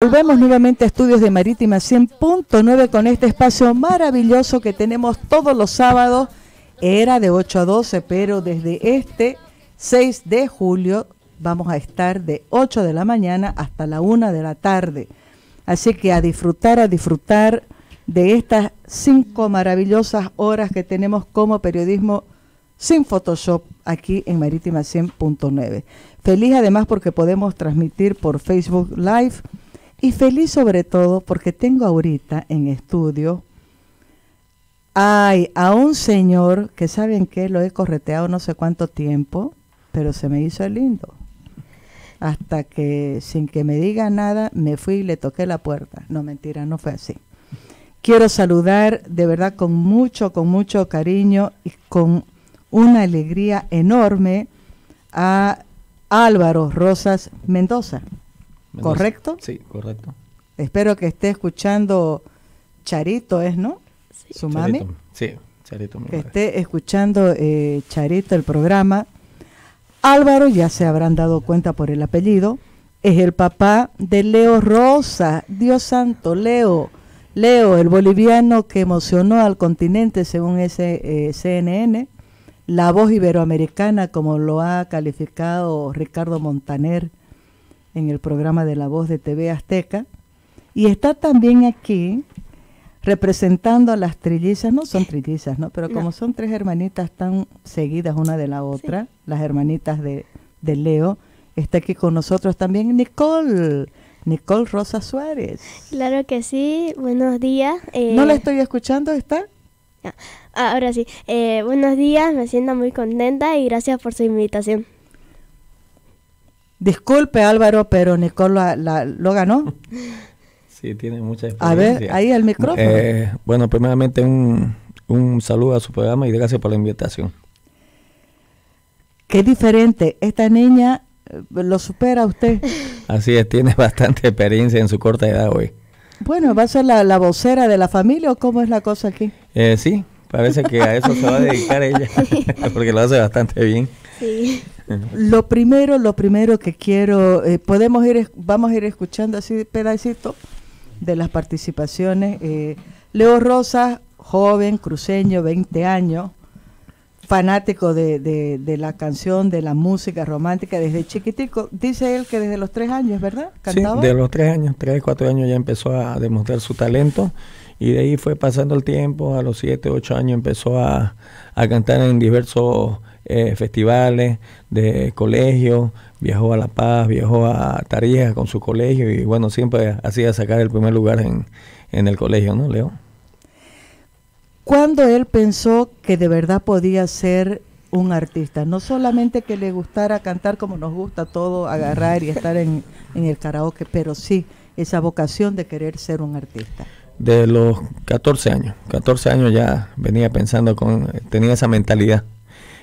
Volvemos nuevamente a Estudios de Marítima 100.9 con este espacio maravilloso que tenemos todos los sábados. Era de 8 a 12, pero desde este 6 de julio vamos a estar de 8 de la mañana hasta la 1 de la tarde. Así que a disfrutar, a disfrutar de estas cinco maravillosas horas que tenemos como periodismo sin Photoshop aquí en Marítima 100.9. Feliz además porque podemos transmitir por Facebook Live y feliz sobre todo porque tengo ahorita en estudio ay, a un señor que saben que lo he correteado no sé cuánto tiempo, pero se me hizo lindo. Hasta que sin que me diga nada me fui y le toqué la puerta. No, mentira, no fue así. Quiero saludar de verdad con mucho, con mucho cariño y con una alegría enorme a Álvaro Rosas Mendoza. ¿Correcto? Sí, correcto. Espero que esté escuchando Charito, ¿es, no? Sí. Su mami. Sí, Charito. Que esté escuchando eh, Charito el programa. Álvaro, ya se habrán dado cuenta por el apellido, es el papá de Leo Rosa. Dios santo, Leo. Leo, el boliviano que emocionó al continente según ese eh, CNN. La voz iberoamericana, como lo ha calificado Ricardo Montaner en el programa de La Voz de TV Azteca. Y está también aquí representando a las trillizas, no son trillizas, ¿no? Pero como son tres hermanitas tan seguidas una de la otra, las hermanitas de, de Leo, está aquí con nosotros también Nicole. Nicole Rosa Suárez. Claro que sí, buenos días. Eh, ¿No la estoy escuchando? ¿Está? Ah, ahora sí. Eh, buenos días, me siento muy contenta y gracias por su invitación. Disculpe Álvaro, pero Nicole la, lo ganó. Sí, tiene mucha experiencia. A ver, ahí el micrófono. Eh, bueno, primeramente un, un saludo a su programa y gracias por la invitación. Qué diferente. Esta niña eh, lo supera usted. Así es, tiene bastante experiencia en su corta edad hoy. Bueno, ¿va a ser la, la vocera de la familia o cómo es la cosa aquí? Eh, sí, parece que a eso se va a dedicar ella, porque lo hace bastante bien. Sí. Lo primero, lo primero que quiero, eh, podemos ir, vamos a ir escuchando así pedacito de las participaciones. Eh, Leo Rosa, joven, cruceño, 20 años, fanático de, de, de, la canción, de la música romántica desde chiquitico. Dice él que desde los tres años, ¿verdad? ¿Cantaba? Sí, de los tres años, tres, cuatro años ya empezó a demostrar su talento y de ahí fue pasando el tiempo, a los siete, ocho años empezó a, a cantar en diversos eh, festivales de colegio, viajó a La Paz, viajó a Tarija con su colegio y bueno, siempre hacía sacar el primer lugar en, en el colegio, ¿no, Leo? ¿Cuándo él pensó que de verdad podía ser un artista? No solamente que le gustara cantar como nos gusta todo, agarrar y estar en, en el karaoke, pero sí esa vocación de querer ser un artista de los 14 años. 14 años ya venía pensando con, tenía esa mentalidad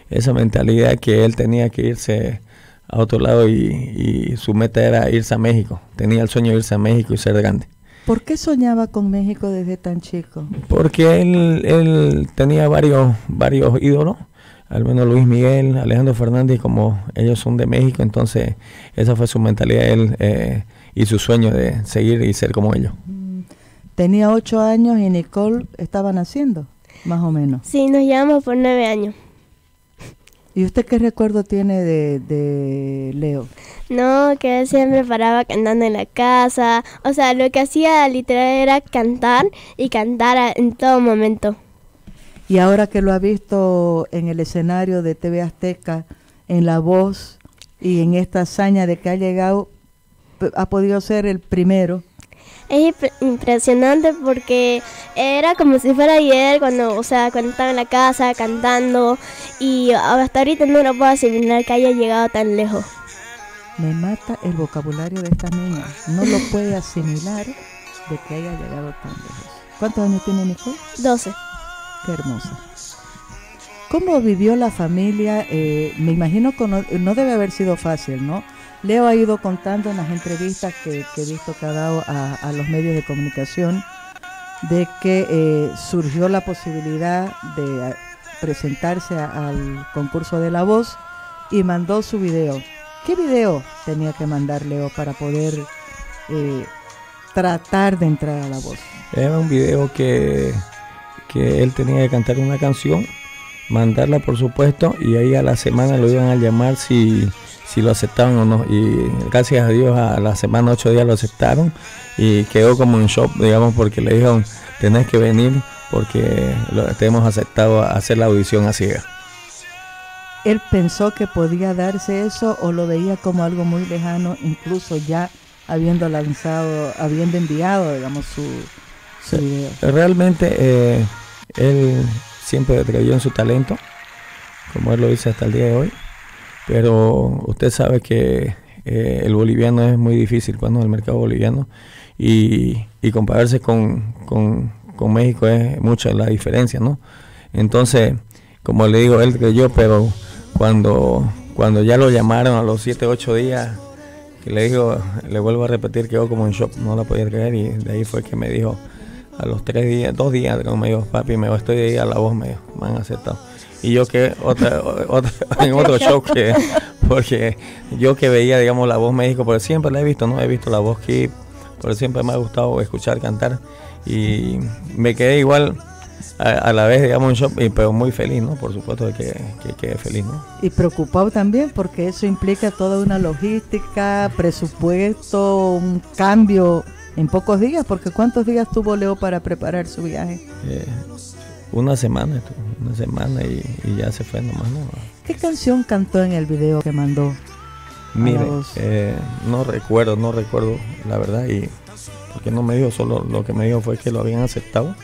esa mentalidad que él tenía que irse a otro lado y, y, su meta era irse a México. Tenía el sueño de irse a México y ser grande. ¿Por qué soñaba con México desde tan chico? Porque él, él tenía varios, varios ídolos, al menos Luis Miguel, Alejandro Fernández, como ellos son de México, entonces esa fue su mentalidad él eh, y su sueño de seguir y ser como ellos. Tenía ocho años y Nicole estaba naciendo, más o menos. Sí, nos llevamos por nueve años. ¿Y usted qué recuerdo tiene de, de, Leo? No, que él siempre paraba cantando en la casa. O sea, lo que hacía literal era cantar y cantar en todo momento. Y ahora que lo ha visto en el escenario de TV Azteca, en La Voz y en esta hazaña de que ha llegado, ha podido ser el primero es impresionante porque era como si fuera ayer cuando, o sea, cuando estaba en la casa cantando y hasta ahorita no lo puedo asimilar que haya llegado tan lejos. Me mata el vocabulario de esta niña. No lo puede asimilar de que haya llegado tan lejos. ¿Cuántos años tiene Nicole? 12. Qué hermosa. ¿Cómo vivió la familia? Eh, me imagino que no, no debe haber sido fácil, ¿no? Leo ha ido contando en las entrevistas que, que he visto que ha dado a, los medios de comunicación de que eh, surgió la posibilidad de presentarse a, al concurso de la voz y mandó su video. ¿Qué video tenía que mandar Leo para poder eh, tratar de entrar a la voz? Era un video que, que él tenía que cantar una canción, mandarla por supuesto, y ahí a la semana lo iban a llamar si, si lo aceptaban o no. Y gracias a Dios a la semana, ocho días lo aceptaron y quedó como un shock, digamos, porque le dijeron, tenés que venir porque lo, te hemos aceptado a hacer la audición a ciega. ¿Él pensó que podía darse eso o lo veía como algo muy lejano, incluso ya habiendo lanzado, habiendo enviado, digamos, su, su video? Realmente eh, él siempre creyó en su talento, como él lo dice hasta el día de hoy, pero usted sabe que eh, el boliviano es muy difícil, cuando el mercado boliviano, y, y compararse con, con, con México es mucha la diferencia, ¿no? Entonces, como le digo, él creyó, pero cuando, cuando ya lo llamaron a los 7, 8 días, que le digo, le vuelvo a repetir, quedó como en shock, no la podía creer y de ahí fue que me dijo, a los tres días, dos días, me dijo, papi, me estoy ahí a la voz, me, me han aceptado. Y yo que otra, otra, en otro shock, que, porque yo que veía, digamos, la voz México, porque siempre la he visto, ¿no? He visto la voz Kip, porque siempre me ha gustado escuchar cantar y me quedé igual a, a la vez, digamos, un shock, pero muy feliz, ¿no? Por supuesto que, que feliz, ¿no? Y preocupado también porque eso implica toda una logística, presupuesto, un cambio en pocos días, porque ¿cuántos días tuvo Leo para preparar su viaje? Eh, una semana, una semana y, y, ya se fue nomás, ¿no? ¿Qué canción cantó en el video que mandó? Mire, eh, no recuerdo, no recuerdo la verdad y porque no me dijo, solo lo que me dijo fue que lo habían aceptado,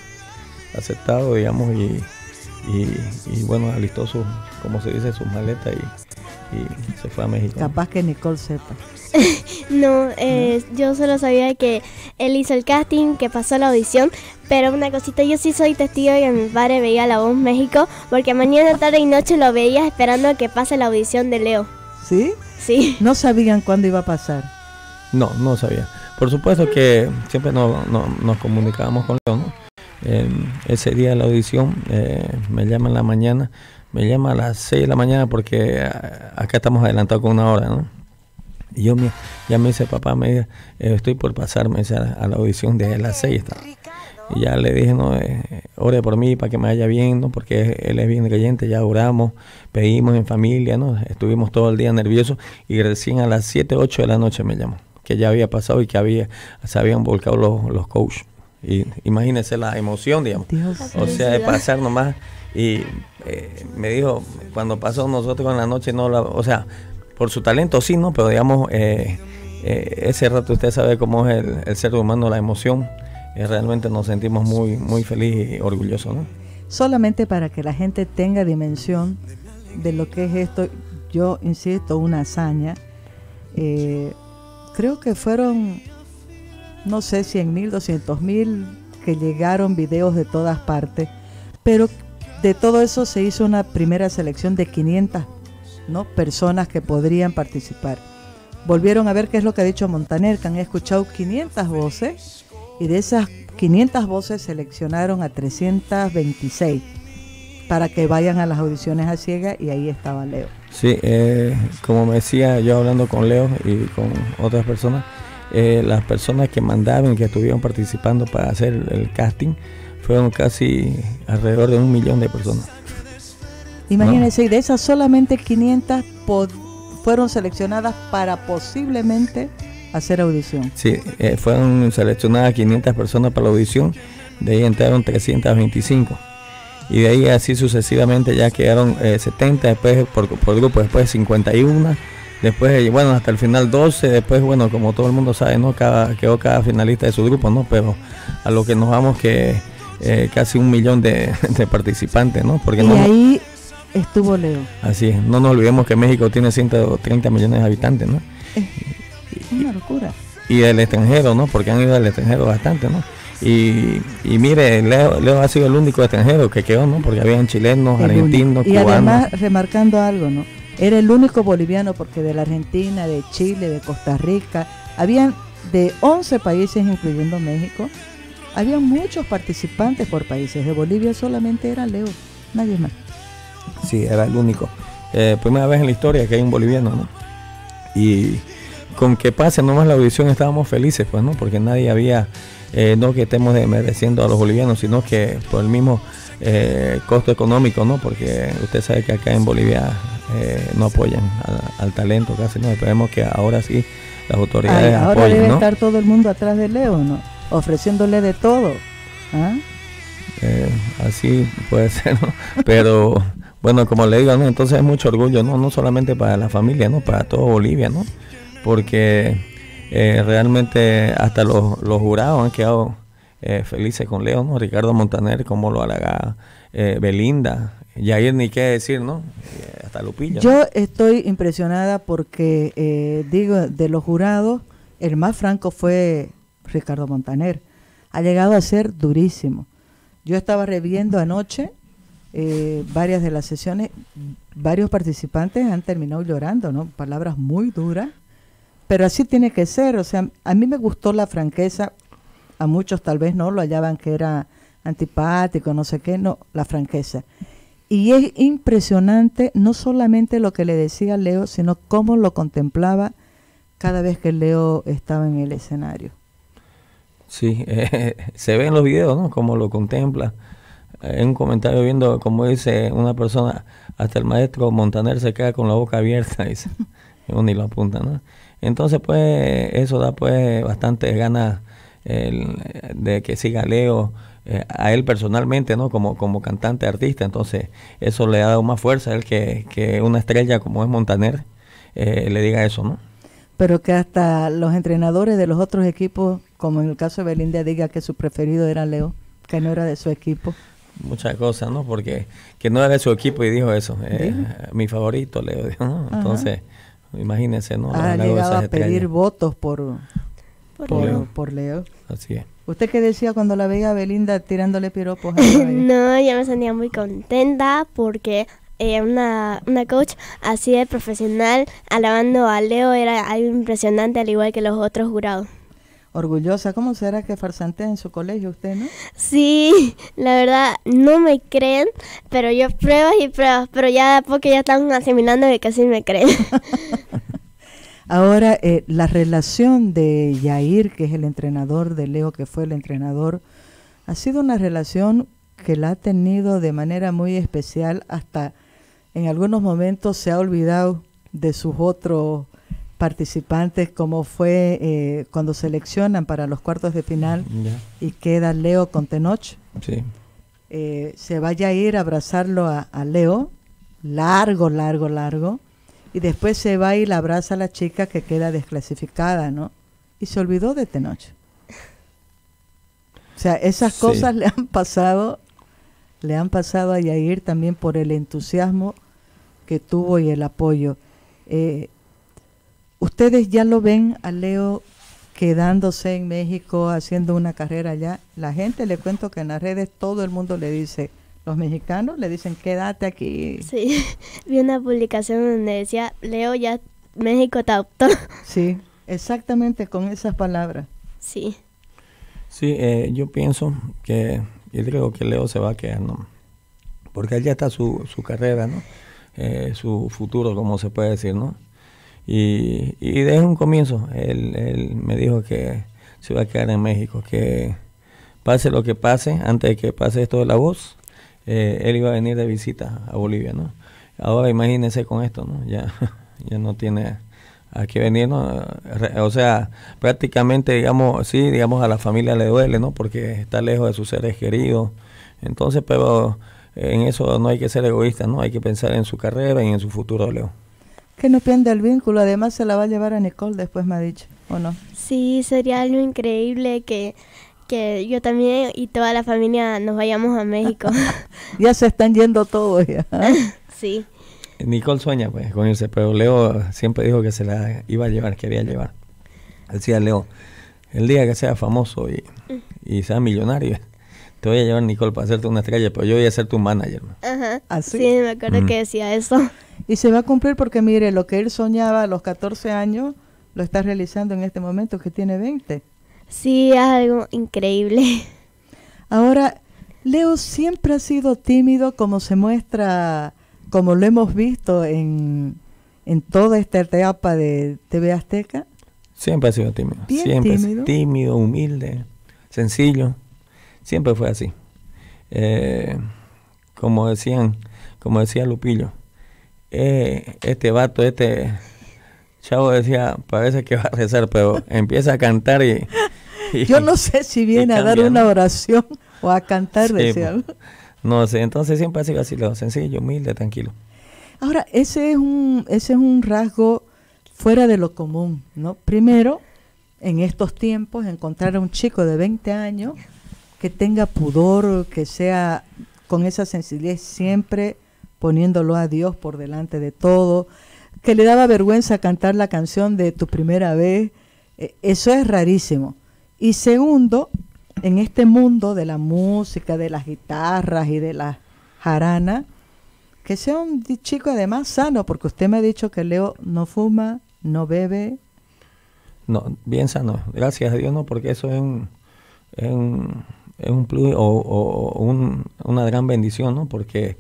aceptado, digamos, y, y, y bueno, alistó su, como se dice, sus maletas y, y, se fue a México. Capaz que Nicole sepa. no, eh, ¿No? yo solo sabía que él hizo el casting, que pasó la audición, pero una cosita, yo sí soy testigo de que mi padre veía La Voz México, porque mañana, tarde y noche lo veía esperando a que pase la audición de Leo. ¿Sí? Sí. ¿No sabían cuándo iba a pasar? No, no sabía. Por supuesto que siempre no, no, nos comunicábamos con Leo, ¿no? Eh, ese día de la audición eh, me llama en la mañana, me llama a las 6 de la mañana porque acá estamos adelantados con una hora, ¿no? Y yo me, ya me dice, papá, me dice, eh, estoy por pasarme a, a, la audición de las 6. Y ya le dije, no, eh, ore por mí para que me vaya bien, ¿no? porque él es bien creyente, ya oramos, pedimos en familia, ¿no? estuvimos todo el día nerviosos y recién a las 7, 8 de la noche me llamó, que ya había pasado y que había, se habían volcado los, los coaches. Y imagínense la emoción, digamos. Dios. O sea, de pasar nomás. Y eh, me dijo, cuando pasó nosotros en la noche, no la, o sea, por su talento sí, ¿no? Pero digamos, eh, eh, ese rato usted sabe cómo es el, ser humano, la emoción. Eh, realmente nos sentimos muy, muy felices y orgullosos, ¿no? Solamente para que la gente tenga dimensión de lo que es esto, yo insisto, una hazaña. Eh, creo que fueron, no sé, 100 mil, 200 mil que llegaron videos de todas partes, pero de todo eso se hizo una primera selección de 500 ¿no? personas que podrían participar. Volvieron a ver qué es lo que ha dicho Montaner, que han escuchado 500 voces y de esas 500 voces seleccionaron a 326 para que vayan a las audiciones a ciega y ahí estaba Leo. Sí, eh, como me decía yo hablando con Leo y con otras personas, eh, las personas que mandaban, que estuvieron participando para hacer el casting, fueron casi alrededor de un millón de personas. Imagínense, y de esas solamente 500 fueron seleccionadas para posiblemente hacer audición. Sí, eh, fueron seleccionadas 500 personas para la audición, de ahí entraron 325. Y de ahí así sucesivamente ya quedaron eh, 70, después por, por, grupo, después 51, después, bueno, hasta el final 12, después, bueno, como todo el mundo sabe, ¿no? Cada, quedó cada finalista de su grupo, ¿no? Pero a lo que nos vamos que eh, casi un millón de, de, participantes, ¿no? Porque y no, ahí estuvo Leo. Así es, no nos olvidemos que México tiene 130 millones de habitantes, ¿no? Eh. Una locura. Y del extranjero, ¿no? Porque han ido al extranjero bastante, ¿no? Y, y mire, Leo, Leo, ha sido el único extranjero que quedó, ¿no? Porque habían chilenos, el argentinos, y cubanos. Y además, remarcando algo, ¿no? Era el único boliviano porque de la Argentina, de Chile, de Costa Rica, habían de 11 países, incluyendo México, había muchos participantes por países. De Bolivia solamente era Leo, nadie más. Sí, era el único. Eh, primera vez en la historia que hay un boliviano, ¿no? Y con que pase nomás la audición estábamos felices, pues, ¿no? Porque nadie había, eh, no que estemos desmereciendo a los bolivianos, sino que por el mismo eh, costo económico, ¿no? Porque usted sabe que acá en Bolivia no apoyan al, talento casi, ¿no? Esperemos que ahora sí las autoridades Ay, ahora debe estar todo el mundo atrás de Leo, ¿no? Ofreciéndole de todo. ¿ah? así puede ser, ¿no? Pero bueno, como le digo, entonces es mucho orgullo, ¿no? No solamente para la familia, ¿no? Para todo Bolivia, ¿no? Porque eh, realmente hasta los, jurados han quedado eh, felices con Leo, ¿no? Ricardo Montaner, como lo halaga eh, Belinda, Yair ni qué decir, ¿no? Hasta Lupilla. Yo estoy impresionada porque, digo, de los jurados, el más franco fue Ricardo Montaner. Ha llegado a ser durísimo. Yo estaba reviendo anoche eh, varias de las sesiones, varios participantes han terminado llorando, ¿no? Palabras muy duras, pero así tiene que ser. O sea, a mí me gustó la franqueza, a muchos tal vez no lo hallaban que era antipático, no sé qué, no, la franqueza. Y es impresionante no solamente lo que le decía Leo, sino cómo lo contemplaba cada vez que Leo estaba en el escenario. Sí, se ve en los videos, ¿no? Cómo lo contempla en un comentario viendo, como dice una persona, hasta el maestro Montaner se queda con la boca abierta, dice, y lo apunta, ¿no? Entonces, pues, eso da pues bastante ganas de que siga Leo eh, a él personalmente, ¿no? Como, como cantante, artista, entonces eso le ha dado más fuerza a él que, que una estrella como es Montaner eh, le diga eso, ¿no? Pero que hasta los entrenadores de los otros equipos, como en el caso de Belinda, diga que su preferido era Leo, que no era de su equipo muchas cosas, ¿no? Porque que no era de su equipo y dijo eso, eh, mi favorito, Leo, ¿no? Entonces, imagínense, ¿no? Ha llegado a pedir votos por, por, Leo. Así es. ¿Usted qué decía cuando la veía a Belinda tirándole piropos? no, yo me sentía muy contenta porque eh, una, una coach así de profesional alabando a Leo era algo impresionante al igual que los otros jurados orgullosa. ¿Cómo será que farsantea en su colegio usted, no? Sí, la verdad, no me creen, pero yo pruebas y pruebas, pero ya porque ya están asimilando que casi me creen. Ahora, eh, la relación de Yair, que es el entrenador de Leo, que fue el entrenador, ha sido una relación que la ha tenido de manera muy especial, hasta en algunos momentos se ha olvidado de sus otros participantes, como fue eh, cuando seleccionan para los cuartos de final y queda Leo con Tenoch. Eh, se vaya a ir a abrazarlo a, Leo, largo, largo, largo, y después se va y la abraza a la chica que queda desclasificada, ¿no? Y se olvidó de Tenoch. O sea, esas cosas le han pasado, le han pasado a Yair también por el entusiasmo que tuvo y el apoyo. Eh, Ustedes ya lo ven a Leo quedándose en México, haciendo una carrera allá. La gente, le cuento que en las redes todo el mundo le dice, los mexicanos le dicen, quédate aquí. Sí, vi una publicación donde decía, Leo ya México te adoptó. Sí, exactamente con esas palabras. Sí. Sí, eh, yo pienso que, yo creo que Leo se va a quedar, ¿no? Porque allá está su, su carrera, ¿no? Eh, su futuro, como se puede decir, ¿no? Y, y desde un comienzo, él, me dijo que se iba a quedar en México, que pase lo que pase, antes de que pase esto de la voz, eh, él iba a venir de visita a Bolivia, ¿no? Ahora imagínense con esto, ¿no? Ya, ya no tiene a qué venir, ¿no? O sea, prácticamente, digamos, sí, digamos, a la familia le duele, ¿no? Porque está lejos de sus seres queridos. Entonces, pero en eso no hay que ser egoísta, ¿no? Hay que pensar en su carrera y en su futuro, Leo que no pierde el vínculo. Además, se la va a llevar a Nicole después, me ha dicho, ¿o no? Sí, sería algo increíble que, que yo también y toda la familia nos vayamos a México. ya se están yendo todos ya. sí. Nicole sueña pues con irse, pero Leo siempre dijo que se la iba a llevar, quería llevar. Decía Leo, el día que sea famoso y, y sea millonario, te voy a llevar Nicole para hacerte una estrella, pero yo voy a ser tu manager. Ajá. ¿Así? ¿Ah, sí, me acuerdo que decía eso. Y se va a cumplir porque mire, lo que él soñaba a los 14 años, lo está realizando en este momento que tiene 20. Sí, es algo increíble. Ahora, Leo siempre ha sido tímido como se muestra, como lo hemos visto en, en toda esta etapa de TV Azteca. Siempre ha sido tímido. Bien siempre tímido. tímido, humilde, sencillo. Siempre fue así. Eh, como decían, como decía Lupillo, eh, este vato, este chavo decía, parece que va a rezar, pero empieza a cantar y... y- Yo no sé si viene a dar una oración o a cantar, Sí, decía. No sé, entonces siempre ha sido así, lo sencillo, humilde, tranquilo. Ahora, ese es un, ese es un rasgo fuera de lo común, ¿no? Primero, en estos tiempos, encontrar a un chico de 20 años que tenga pudor, que sea con esa sencillez siempre poniéndolo a Dios por delante de todo, que le daba vergüenza cantar la canción de tu primera vez, eh, eso es rarísimo. Y segundo, en este mundo de la música, de las guitarras y de la jarana, que sea un chico además sano, porque usted me ha dicho que Leo no fuma, no bebe. No, bien sano, gracias a Dios, no, porque eso es un, es un, es un plus o- o un- una gran bendición, ¿no? Porque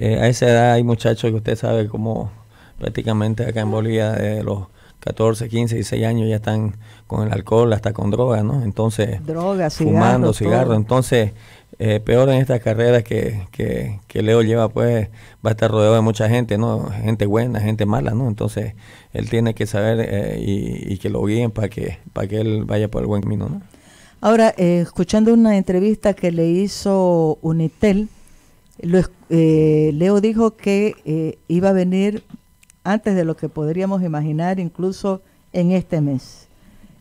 eh, a esa edad hay muchachos que usted sabe cómo prácticamente acá en Bolivia de los 14, 15, 16 años ya están con el alcohol, hasta con drogas, ¿no? Entonces, Drogas, fumando, todo. cigarros. Entonces, eh, peor en esta carrera que, que, que Leo lleva, pues va a estar rodeado de mucha gente, ¿no? Gente buena, gente mala, ¿no? Entonces, él tiene que saber eh, y, y que lo guíen para que, para que él vaya por el buen camino, ¿no? Ahora, eh, escuchando una entrevista que le hizo Unitel, lo eh, Leo dijo que eh, iba a venir antes de lo que podríamos imaginar, incluso en este mes.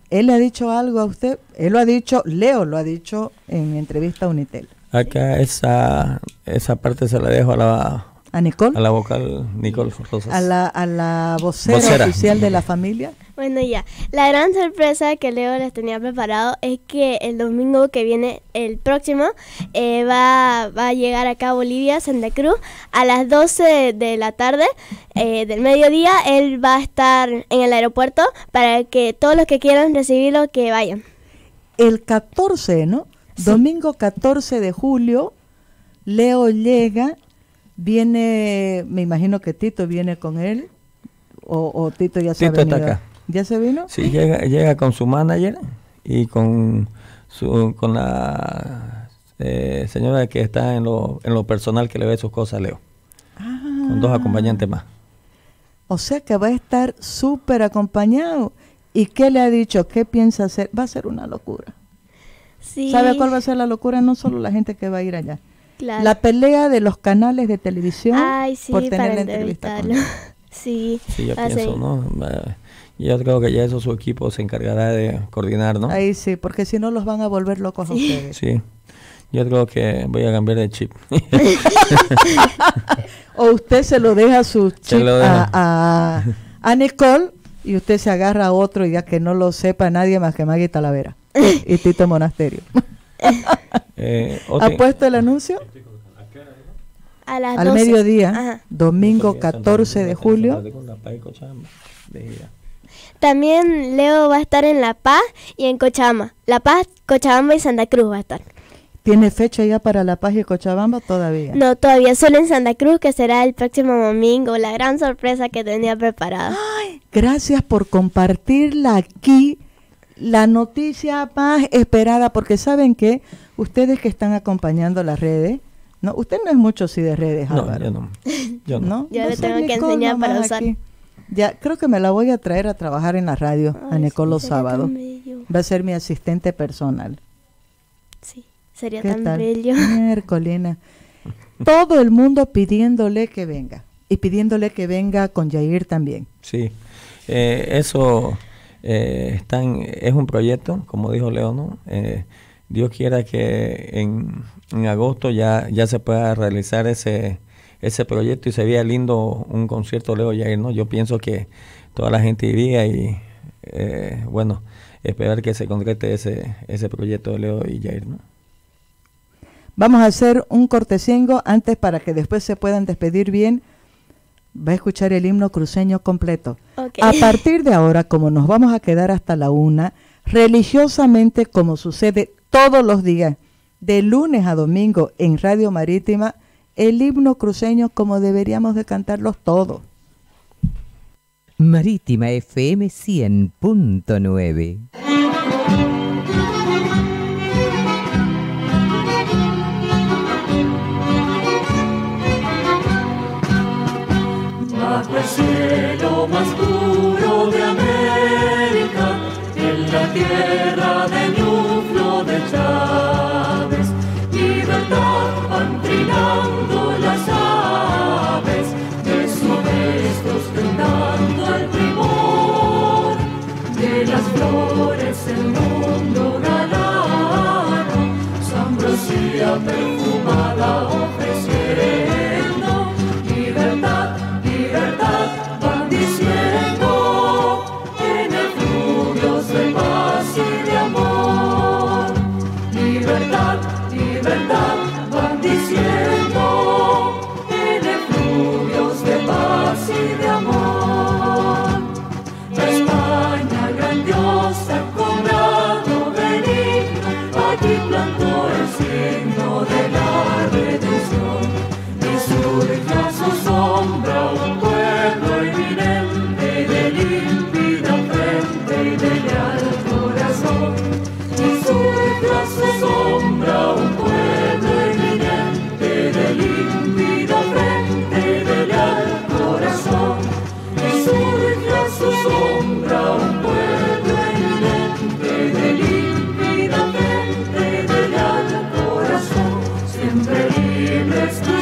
¿Él le ha dicho algo a usted? Él lo ha dicho, Leo lo ha dicho en entrevista a Unitel. Acá esa, esa parte se la dejo a la, ¿A Nicole? a la vocal Nicole Rosas. ¿A la, a la vocera, Vocera. oficial de la familia? Bueno, ya. La gran sorpresa que Leo les tenía preparado es que el domingo que viene, el próximo, eh, va, va a llegar acá a Bolivia, Santa Cruz, a las 12 de la tarde eh, del mediodía. Él va a estar en el aeropuerto para que todos los que quieran recibirlo, que vayan. El 14, ¿no? Domingo 14 de julio, Leo llega, viene, me imagino que Tito viene con él, o, o Tito ya se ha Tito está acá. ¿Ya se vino? Sí, llega, llega con su manager y con, su, con la eh, señora que está en lo, en lo personal que le ve sus cosas a Leo. Con dos acompañantes más. O sea que va a estar súper acompañado. ¿Y qué le ha dicho? ¿Qué piensa hacer? Va a ser una locura. Sí, ¿Sabe cuál va a ser la locura? No solo la gente que va a ir allá. Claro. La pelea de los canales de televisión Ay, sí, por tener la entrevista con entrevistarlo. Sí, Sí, yo a ser- pienso, ¿no? Va- Yo creo que ya eso su equipo se encargará de coordinar, ¿no? Ahí sí, porque si no los van a volver locos a Sí. ustedes. Sí. Yo creo que voy a cambiar de chip. O usted se lo deja su chip lo a, a, a Nicole y usted se agarra a otro y ya que no lo sepa nadie más que Maggie Talavera y Tito Monasterio. Eh, ¿Ha puesto el anuncio? a las Al 12. mediodía, Ajá. domingo 14 de julio. También Leo va a estar en La Paz y en Cochabamba. La Paz, Cochabamba y Santa Cruz va a estar. ¿Tiene fecha ya para La Paz y Cochabamba? Todavía. No, todavía solo en Santa Cruz, que será el próximo domingo. La gran sorpresa que tenía preparada. Gracias por compartirla aquí, la noticia más esperada, porque saben que ustedes que están acompañando las redes, no, usted no es mucho sí de redes, No, Álvaro. yo no. Yo no. ¿no? Yo No le tengo que Nicole enseñar para usar. aquí. Ya, creo que me la voy a traer a trabajar en la radio, a Ay, Nicole sí, los sería sábados. tan bello. Va a ser mi asistente personal. Sí, sería ¿Qué tan tal? bello. Miércolina. Todo el mundo pidiéndole que venga. Y pidiéndole que venga con Jair también. Sí, Eh, eso eh, está en- es un proyecto, como dijo Leo, ¿no? Eh, Dios quiera que en, agosto ya, ya se pueda realizar ese, ese proyecto y sería lindo un concierto Leo Jair, ¿no? Yo pienso que toda la gente iría y, eh, bueno, esperar que se concrete ese, ese proyecto de Leo y Jair, ¿no? Vamos a hacer un cortecingo antes para que después se puedan despedir bien va a escuchar el himno cruceño completo. A partir de ahora, como nos vamos a quedar hasta la una, religiosamente, como sucede todos los días, de lunes a domingo en Radio Marítima, el himno cruceño como deberíamos de cantarlos todos. Marítima FM 100.9 El cielo más puro de América, en la tierra de Ñuflo de Chávez, libertad van trinando las aves, de su besos brindando el primor, de las flores el mundo galano, San Brosía perfumada Let's do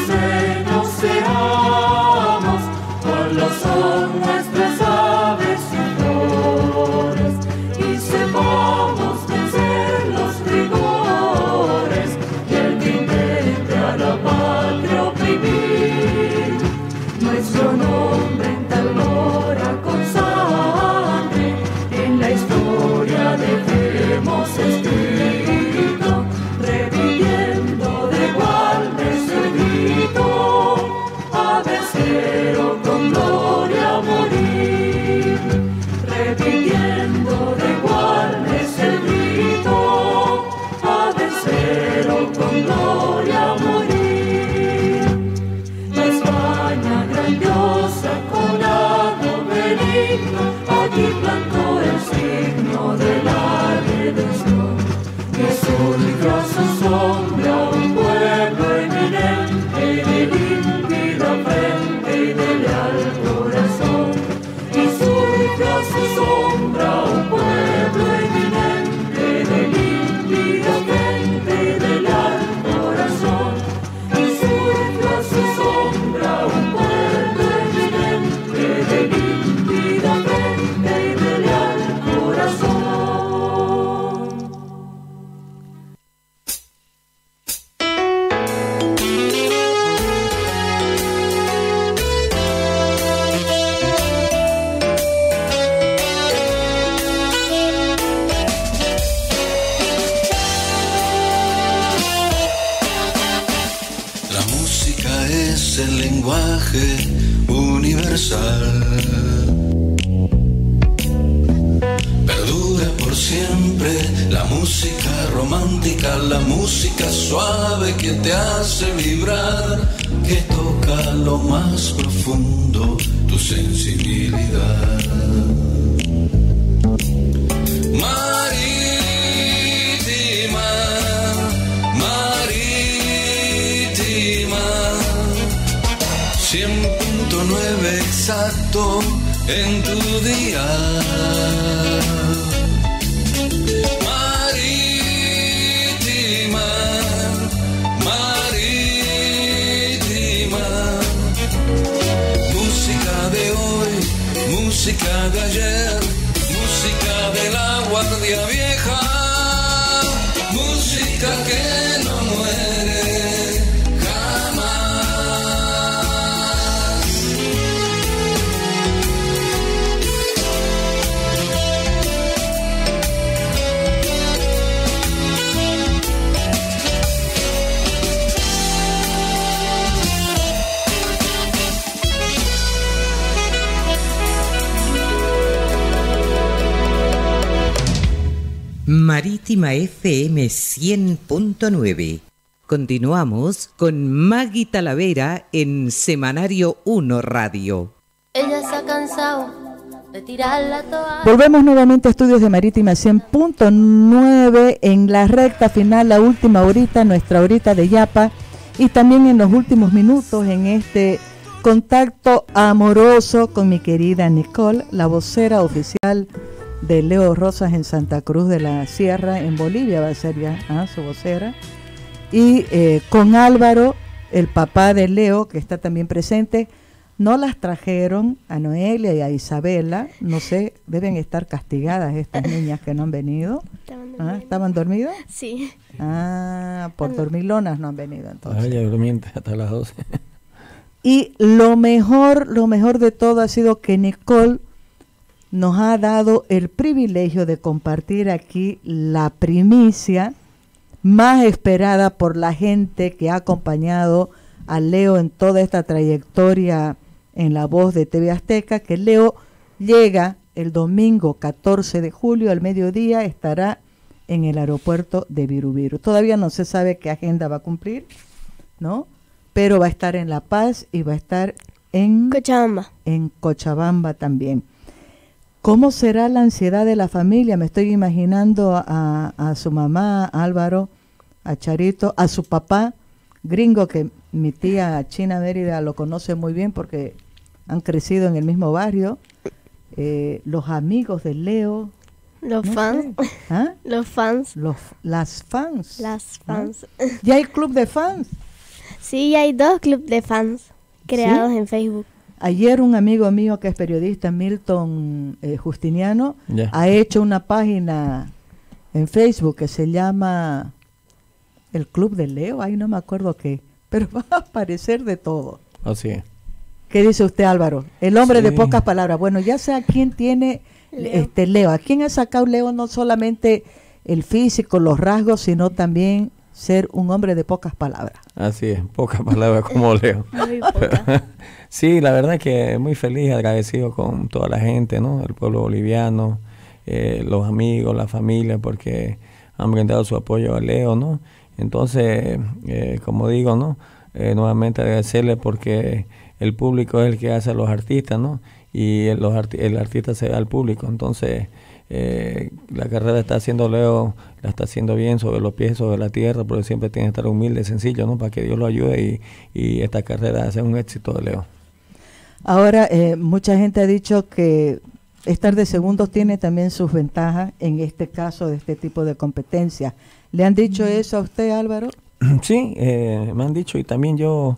en tu día. Marítima FM 100.9. Continuamos con Magui Talavera en Semanario 1 Radio. Ella se ha cansado de tirar la toalla. Volvemos nuevamente a Estudios de Marítima 100.9 en la recta final, la última horita, nuestra horita de Yapa y también en los últimos minutos en este contacto amoroso con mi querida Nicole, la vocera oficial de Leo Rosas en Santa Cruz de la Sierra, en Bolivia, va a ser ya ah, su vocera, y eh, con Álvaro, el papá de Leo, que está también presente. No las trajeron a Noelia y a Isabela, no sé, deben estar castigadas estas niñas que no han venido. Estaban Ah, durmiendo. ¿Estaban dormidas? Sí. Ah, por dormilonas no han venido entonces. Ay, ya durmiente hasta las 12. Y lo mejor, lo mejor de todo ha sido que Nicole nos ha dado el privilegio de compartir aquí la primicia más esperada por la gente que ha acompañado a Leo en toda esta trayectoria en la voz de TV Azteca, que Leo llega el domingo 14 de julio al mediodía, estará en el aeropuerto de Virubiru. Todavía no se sabe qué agenda va a cumplir, ¿no? Pero va a estar en La Paz y va a estar en Cochabamba. en Cochabamba también. ¿Cómo será la ansiedad de la familia? Me estoy imaginando a, a su mamá, Álvaro, a Charito, a su papá, gringo, que mi tía China Mérida lo conoce muy bien porque han crecido en el mismo barrio. eh, los amigos de Leo. Los no fans. ¿ah? Los fans. Los, las fans. Las ¿no? fans. Ya hay club de fans. Sí, hay dos clubes de fans creados en Facebook. Ayer un amigo mío que es periodista, Milton eh, Justiniano, ha hecho una página en Facebook que se llama El Club de Leo, ahí no me acuerdo qué, pero va a aparecer de todo. Así es. ¿Qué dice usted Álvaro? El hombre de pocas palabras. Bueno, ya sé a quién tiene Leo. este Leo, a quién ha sacado Leo no solamente el físico, los rasgos, sino también ser un hombre de pocas palabras. Así es, pocas palabras como leo. Sí, la verdad que muy feliz, agradecido con toda la gente, ¿no? El pueblo boliviano, eh, los amigos, la familia, porque han brindado su apoyo a Leo, ¿no? Entonces, eh, como digo, ¿no? Eh, nuevamente agradecerle porque el público es el que hace a los artistas, ¿no? Y el, los arti- el artista se da al público, entonces eh, la carrera está haciendo Leo, la está haciendo bien sobre los pies, sobre la tierra, pero siempre tiene que estar humilde, sencillo, ¿no? Para que Dios lo ayude y, y esta carrera sea un éxito de Leo. Ahora, eh, mucha gente ha dicho que estar de segundos tiene también sus ventajas en este caso de este tipo de competencia. ¿Le han dicho eso a usted, Álvaro? Sí, eh, me han dicho y también yo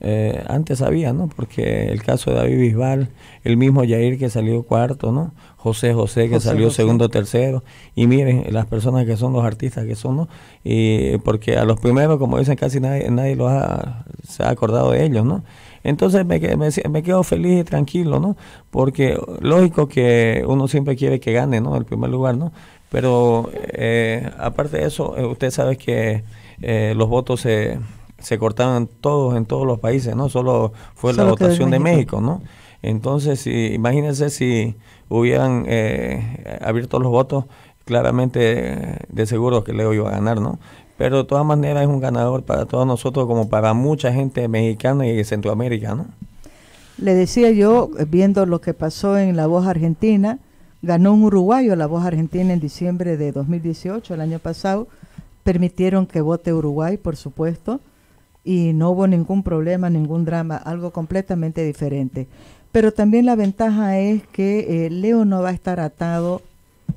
eh, antes sabía, ¿no? Porque el caso de David Bisbal, el mismo Yair que salió cuarto, ¿no? José José que José salió José. segundo, tercero. Y miren, las personas que son los artistas que son, ¿no? Y porque a los primeros, como dicen, casi nadie, nadie los ha, se ha acordado de ellos, ¿no? Entonces me, me, me quedo feliz y tranquilo, ¿no? Porque lógico que uno siempre quiere que gane, ¿no? El primer lugar, ¿no? Pero eh, aparte de eso, eh, usted sabe que eh, los votos se, se cortaban todos en todos los países, ¿no? Solo fue la Solo votación de. México, ¿no? Entonces, si, imagínense si hubieran eh, abierto los votos, claramente de seguro que Leo iba a ganar, ¿no? Pero de todas maneras es un ganador para todos nosotros como para mucha gente mexicana y ¿no? Le decía yo, viendo lo que pasó en La Voz Argentina, ganó un uruguayo La Voz Argentina en diciembre de 2018, el año pasado. Permitieron que vote Uruguay, por supuesto, y no hubo ningún problema, ningún drama, algo completamente diferente. Pero también la ventaja es que eh, Leo no va a estar atado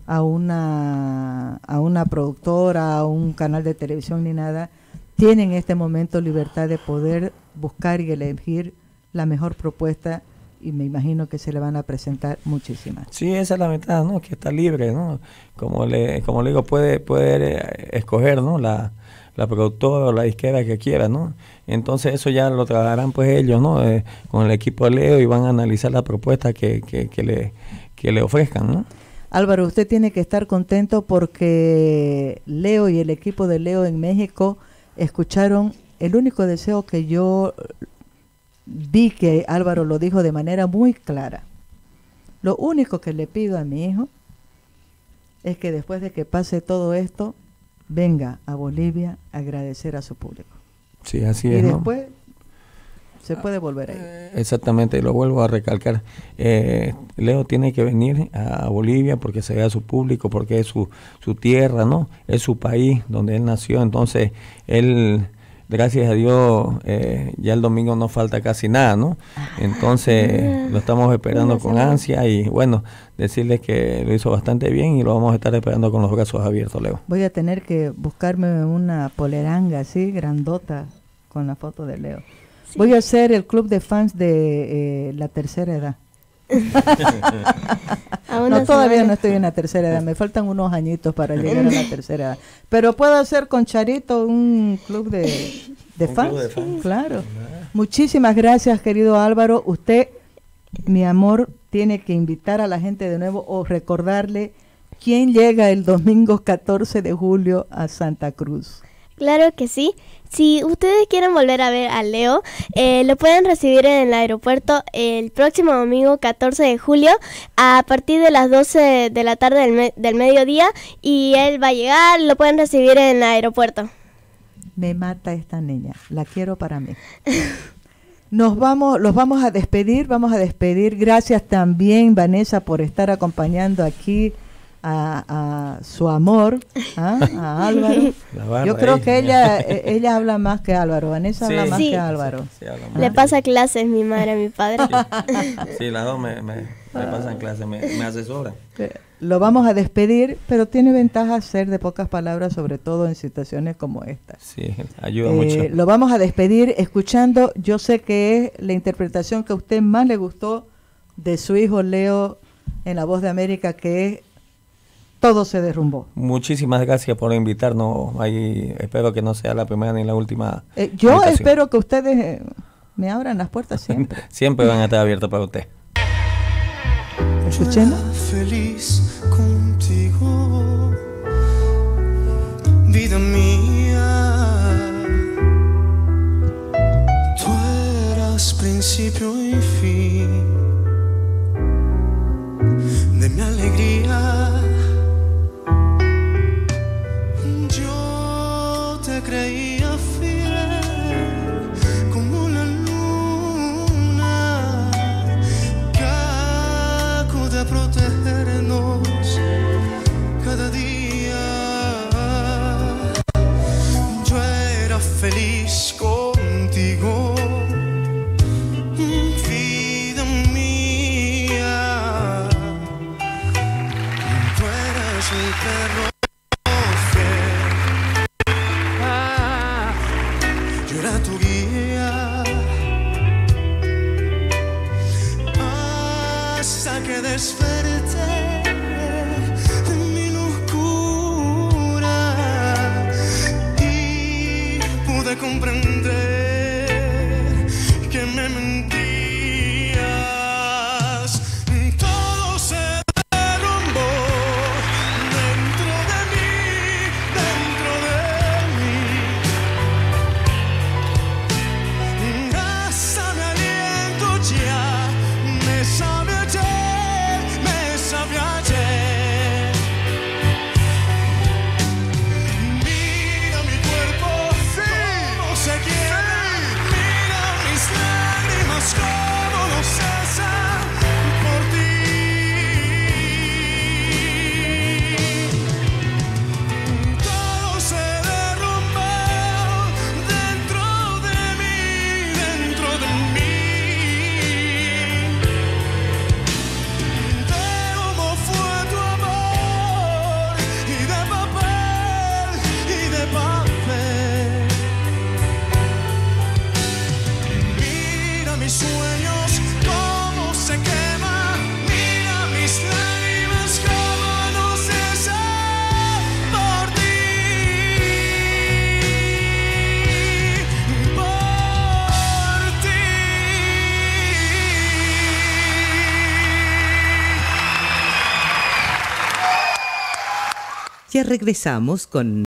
a una, a una productora, a un canal de televisión ni nada. Tiene en este momento libertad de poder buscar y elegir la mejor propuesta y me imagino que se le van a presentar muchísimas. Sí, esa es la ventaja, ¿no? Que está libre, ¿no? Como le, como le digo, puede, puede eh, escoger, ¿no? La, la productora o la disquera que quiera, ¿no? Entonces eso ya lo trabajarán pues ellos, ¿no? Eh, con el equipo de Leo y van a analizar la propuesta que, que, que le, que le ofrezcan, ¿no? Álvaro, usted tiene que estar contento porque Leo y el equipo de Leo en México escucharon el único deseo que yo vi que Álvaro lo dijo de manera muy clara. Lo único que le pido a mi hijo es que después de que pase todo esto, venga a Bolivia a agradecer a su público. Sí, así y es, ¿no? después Se puede volver ahí. Exactamente, y lo vuelvo a recalcar. Eh, Leo tiene que venir a Bolivia porque se vea su público, porque es su, su tierra, ¿no? Es su país donde él nació. Entonces, él, gracias a Dios, eh, ya el domingo no falta casi nada, ¿no? Entonces, lo estamos esperando con ansia y bueno, decirles que lo hizo bastante bien y lo vamos a estar esperando con los brazos abiertos, Leo. Voy a tener que buscarme una poleranga así, grandota, con la foto de Leo. Voy a hacer el club de fans de eh, la tercera edad. No, todavía no estoy en la tercera edad, me faltan unos añitos para llegar a la tercera edad. Pero puedo hacer con Charito un club de, de Un fans. club de fans. Claro. Muchísimas gracias, querido Álvaro. Usted, mi amor, tiene que invitar a la gente de nuevo o recordarle quién llega el domingo 14 de julio a Santa Cruz. Claro que sí. Si ustedes quieren volver a ver a Leo, eh, lo pueden recibir en el aeropuerto el próximo domingo 14 de julio a partir de las 12 de la tarde del, del mediodía y él va a llegar, lo pueden recibir en el aeropuerto. Me mata esta niña, la quiero para mí. Nos vamos, los vamos a despedir, vamos a despedir. Gracias también, Vanessa, por estar acompañando aquí a, a su amor, ¿ah? a Álvaro. Yo creo ahí. que ella, eh, ella habla más que Álvaro, Vanessa habla más Sí. que Álvaro. Sí, habla Le pasa clases mi madre a mi padre. Sí, las dos me, me, me pasan clases, me, me asesoran. Eh, Lo vamos a despedir, pero tiene ventaja ser de pocas palabras, sobre todo en situaciones como esta. Sí, ayuda Eh, mucho. Lo vamos a despedir escuchando, yo sé que es la interpretación que a usted más le gustó de su hijo Leo en La Voz de América, que es Todo se derrumbó. Muchísimas gracias por invitarnos. Ahí espero que no sea la primera ni la última. Eh, yo invitación. espero que ustedes eh, me abran las puertas siempre. Siempre van a estar abiertos para usted. Escuchemos. feliz contigo, vida mía. Tú eras principio y fin de mi alegría. Regresamos con